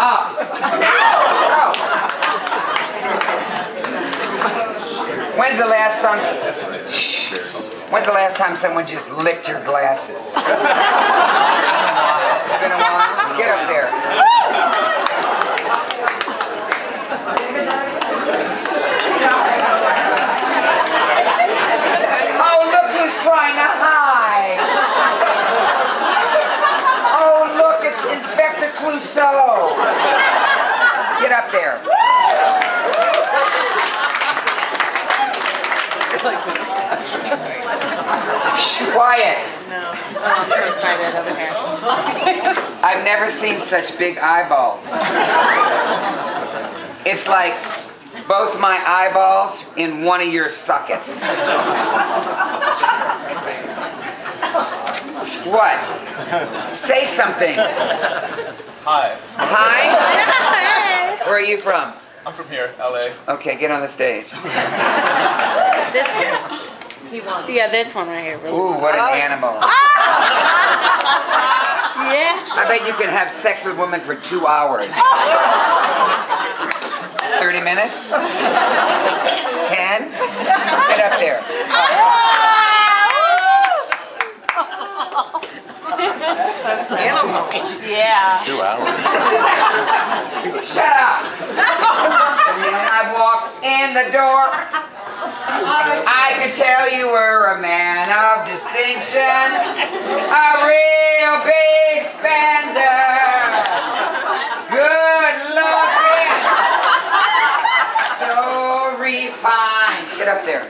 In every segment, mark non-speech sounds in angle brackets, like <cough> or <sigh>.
Ah. Ow. Ow. When's the last time? When's the last time someone just licked your glasses? <laughs> it's been a while. Excited over here. I've never seen such big eyeballs. It's like both my eyeballs in one of your sockets. What? Say something. Hi, Hi? Where are you from? I'm from here, LA. Okay, get on the stage. This one. He wants. Yeah, this one right here. Really Ooh, what an oh. animal. Oh, Yeah. I bet you can have sex with women for two hours. 30 minutes? 10? Get up there. Yeah. Two hours. Shut up! <laughs> And then I walked in the door. I could tell you were a man of distinction, a real big spender, good looking, so refined. Get up there.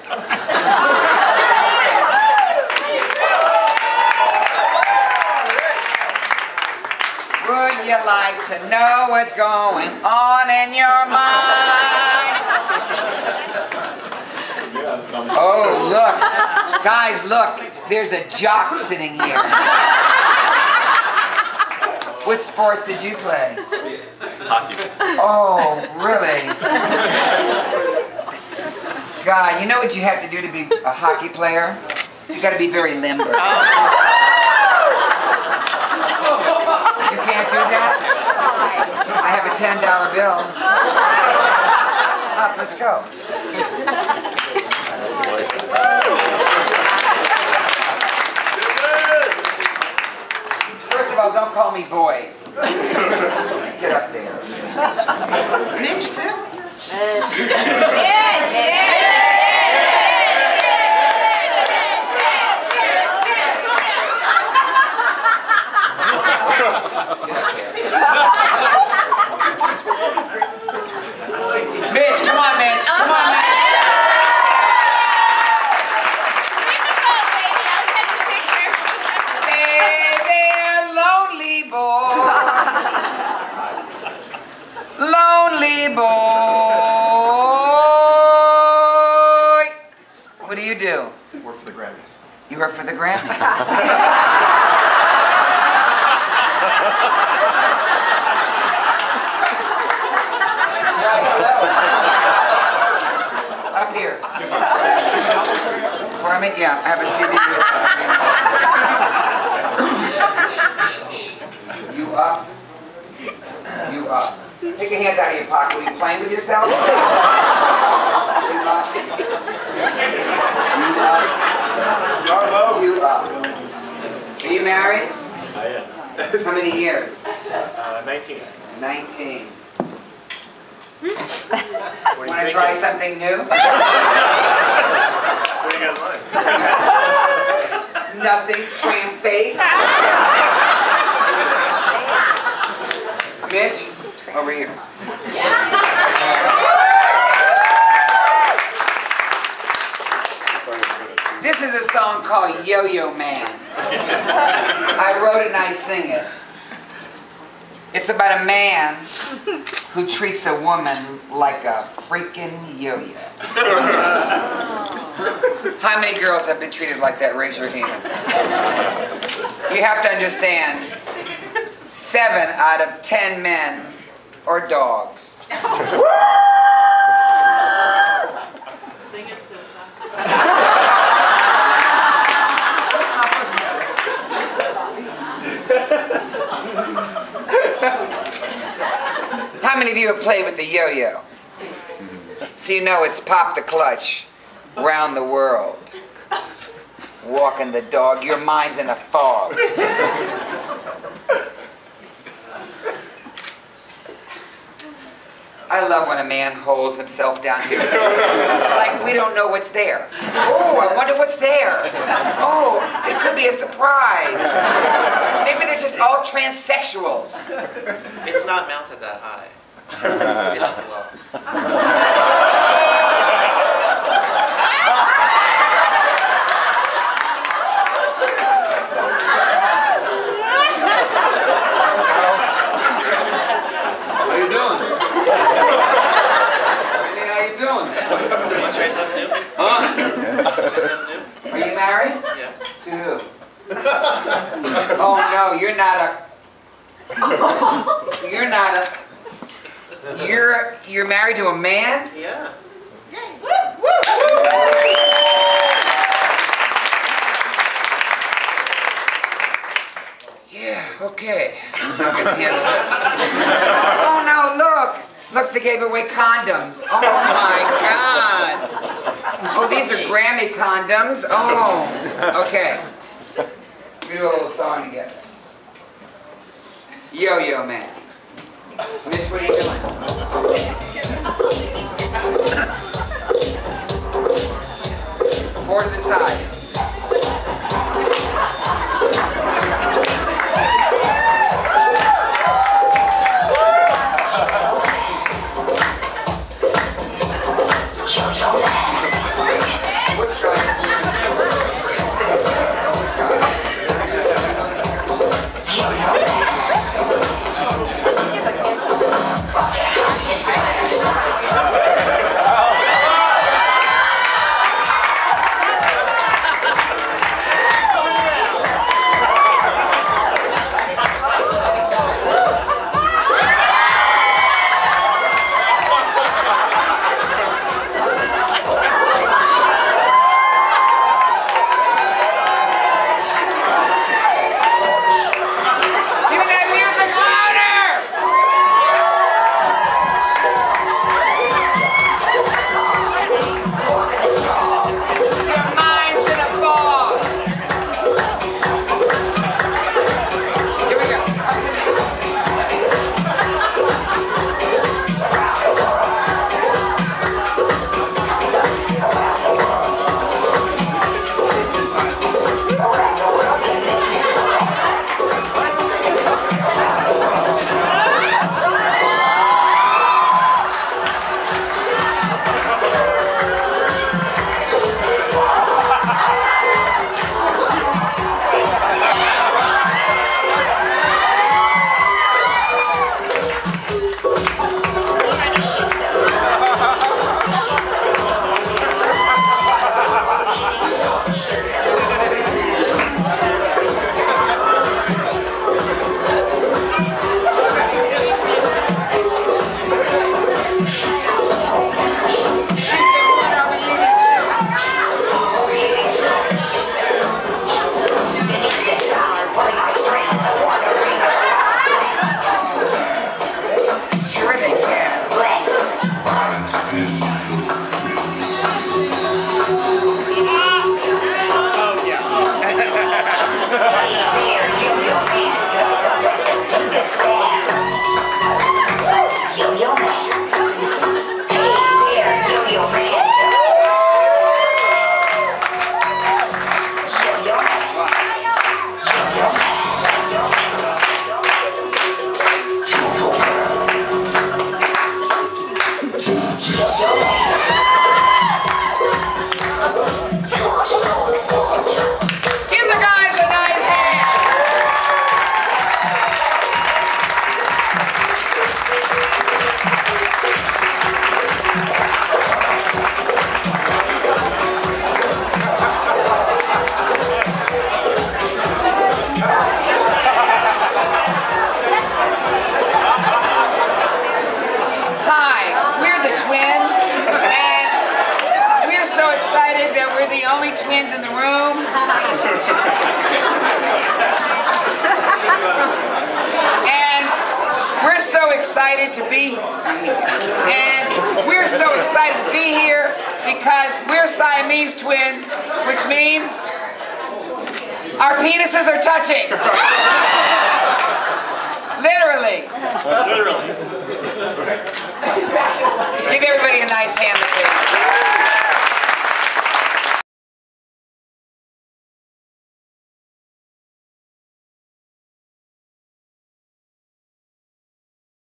Would you like to know what's going on in your mind? Oh, look. Guys, look. There's a jock sitting here. What sports did you play? Hockey. Oh, really? God, you know what you have to do to be a hockey player? You gotta be very limber. You can't do that? I have a $10 bill. Up, let's go. First of all, don't call me boy. Get up there. Mitch, too? Mitch, come on, Mitch. Come on, Mitch. Hey there, lonely boy. Lonely boy. What do you do? Work for the Grammys. You work for the Grammys. <laughs> Up here. Where I'm at, yeah, I have a CD. You up. You up. Take your hands out of your pocket. Are you playing with yourself? You up. You up. You up. Are you married? I am. How many years? Uh, 19. 19. Do you Want to try something new? <laughs> What do you guys like? Nothing, tramp face. <laughs> Mitch, over here. This is a song called Yo-Yo Man. I wrote it and I sing it. It's about a man who treats a woman like a freaking yo-yo. How many girls have been treated like that? Raise your hand. You have to understand, seven out of ten men are dogs. <laughs> How many of you have played with the yo-yo? So you know it's pop the clutch round the world. walking the dog. Your mind's in a fog. I love when a man holds himself down here. like we don't know what's there. Oh, I wonder what's there. Oh, it could be a surprise. Maybe they're just all transsexuals. It's not mounted that high. よろしくお願いします。You're married to a man? Yeah. Yeah, okay. I'm gonna handle this. <laughs> Oh no, look! Look, they gave away condoms. Oh my god! Oh, these are Grammy condoms. Oh, okay. We do a little song together. Yo yo man. Miss, what are you doing? To the side. The only twins in the room. And we're so excited to be and we're so excited to be here because we're Siamese twins, which means Our penises are touching. Literally. Literally. Give everybody a nice hand.